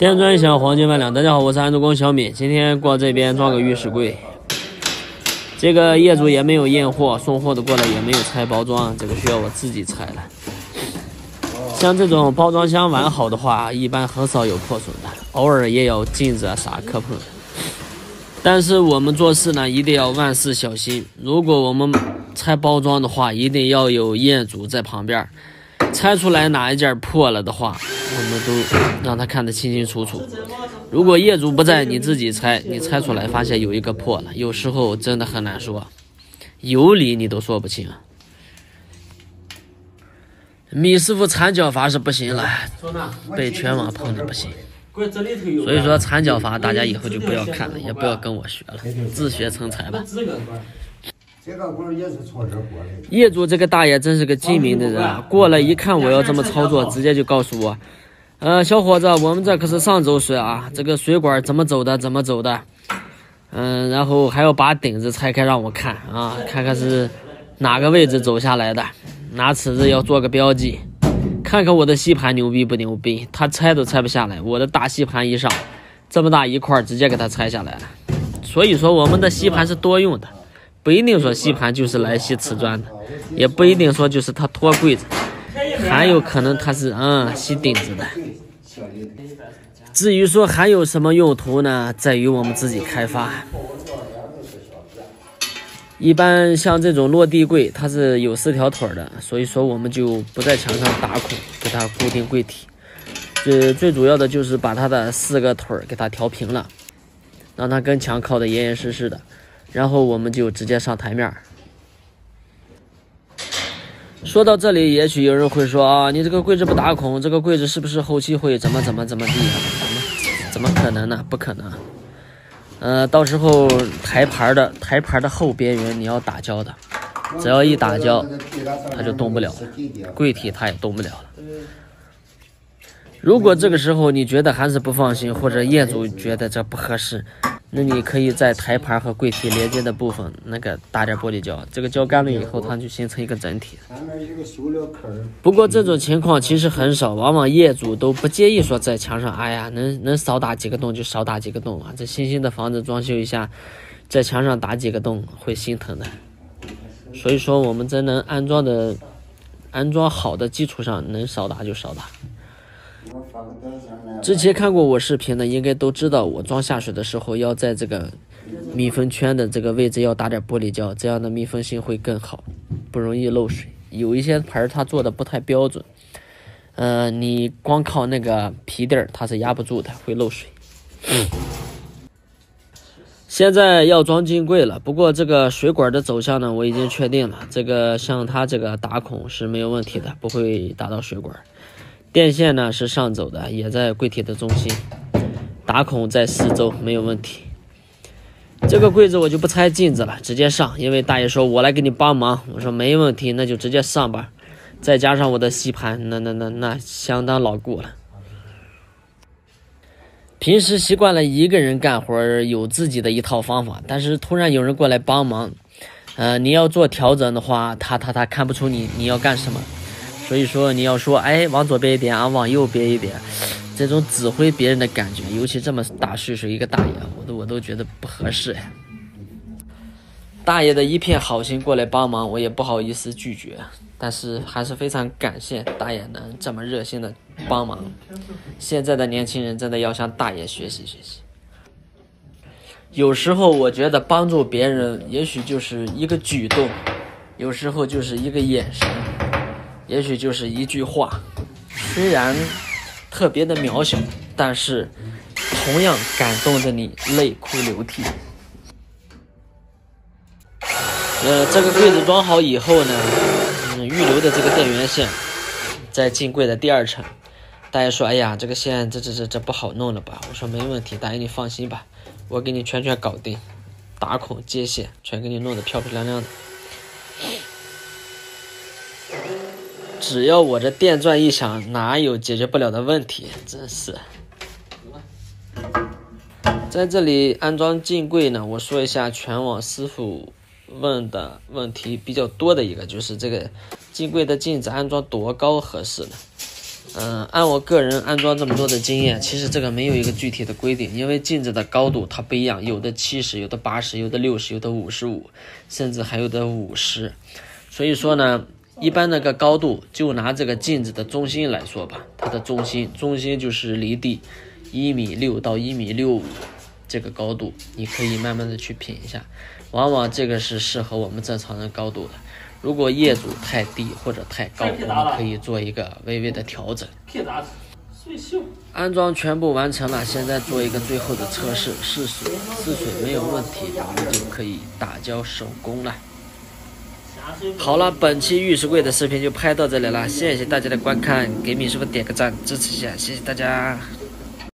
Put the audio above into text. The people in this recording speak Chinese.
电钻响，黄金万两。大家好，我是安装工小米，今天过这边装个浴室柜。这个业主也没有验货，送货的过来也没有拆包装，这个需要我自己拆了。像这种包装箱完好的话，一般很少有破损的，偶尔也有镜子啊啥磕碰。但是我们做事呢，一定要万事小心。如果我们拆包装的话，一定要有业主在旁边。拆出来哪一件破了的话，我们都让他看得清清楚楚。如果业主不在，你自己拆，你拆出来发现有一个破了，有时候真的很难说，有理你都说不清。米师傅缠脚阀是不行了，被全网喷的不行。所以说缠脚阀大家以后就不要看了，也不要跟我学了，自学成才吧。这个锅也是错这锅的。业主这个大爷真是个精明的人，过来一看我要这么操作，直接就告诉我，呃，小伙子，我们这可是上周水啊，这个水管怎么走的，怎么走的，嗯，然后还要把顶子拆开让我看啊，看看是哪个位置走下来的，拿尺子要做个标记，看看我的吸盘牛逼不牛逼，他拆都拆不下来，我的大吸盘一上，这么大一块直接给他拆下来了，所以说我们的吸盘是多用的。不一定说吸盘就是来吸瓷砖的，也不一定说就是他拖柜子，还有可能他是嗯吸钉子的。至于说还有什么用途呢，在于我们自己开发。一般像这种落地柜，它是有四条腿的，所以说我们就不在墙上打孔，给它固定柜体。最最主要的就是把它的四个腿给它调平了，让它跟墙靠得严严实实的。然后我们就直接上台面说到这里，也许有人会说啊，你这个柜子不打孔，这个柜子是不是后期会怎么怎么怎么地？怎么怎么可能呢？不可能。呃，到时候台盘的台盘的后边缘你要打胶的，只要一打胶，它就动不了了，柜体它也动不了了。如果这个时候你觉得还是不放心，或者业主觉得这不合适。那你可以在台盘和柜体连接的部分那个打点玻璃胶，这个胶干了以后，它就形成一个整体。不过这种情况其实很少，往往业主都不介意说在墙上，哎呀，能能少打几个洞就少打几个洞啊。这新兴的房子装修一下，在墙上打几个洞会心疼的。所以说我们在能安装的安装好的基础上，能少打就少打。之前看过我视频的，应该都知道，我装下水的时候要在这个密封圈的这个位置要打点玻璃胶，这样的密封性会更好，不容易漏水。有一些牌它做的不太标准，呃，你光靠那个皮垫它是压不住的，会漏水。现在要装金柜了，不过这个水管的走向呢，我已经确定了，这个像它这个打孔是没有问题的，不会打到水管。电线呢是上走的，也在柜体的中心，打孔在四周没有问题。这个柜子我就不拆镜子了，直接上，因为大爷说我来给你帮忙，我说没问题，那就直接上吧。再加上我的吸盘，那那那那相当牢固了。平时习惯了一个人干活，有自己的一套方法，但是突然有人过来帮忙，呃，你要做调整的话，他他他看不出你你要干什么。所以说你要说，哎，往左边一点啊，往右边一点，这种指挥别人的感觉，尤其这么大岁数一个大爷，我都我都觉得不合适呀。大爷的一片好心过来帮忙，我也不好意思拒绝，但是还是非常感谢大爷能这么热心的帮忙。现在的年轻人真的要向大爷学习学习。有时候我觉得帮助别人，也许就是一个举动，有时候就是一个眼神。也许就是一句话，虽然特别的渺小，但是同样感动着你泪哭流涕。呃，这个柜子装好以后呢，嗯，预留的这个电源线在进柜的第二层。大爷说：“哎呀，这个线这这这这不好弄了吧？”我说：“没问题，大爷你放心吧，我给你全全搞定，打孔接线全给你弄得漂漂亮亮的。”只要我这电钻一响，哪有解决不了的问题？真是。在这里安装镜柜呢，我说一下全网师傅问的问题比较多的一个，就是这个镜柜的镜子安装多高合适呢？嗯，按我个人安装这么多的经验，其实这个没有一个具体的规定，因为镜子的高度它不一样，有的七十，有的八十，有的六十，有的五十五，甚至还有的五十。所以说呢，一般那个高度就拿这个镜子的中心来说吧，它的中心中心就是离地一米六到一米六五这个高度，你可以慢慢的去品一下，往往这个是适合我们正常人高度的。如果业主太低或者太高，我们可以做一个微微的调整。安装全部完成了，现在做一个最后的测试，试水，试水没有问题，我们就可以打胶手工了。好了，本期浴室柜的视频就拍到这里了，谢谢大家的观看，给米师傅点个赞，支持一下，谢谢大家。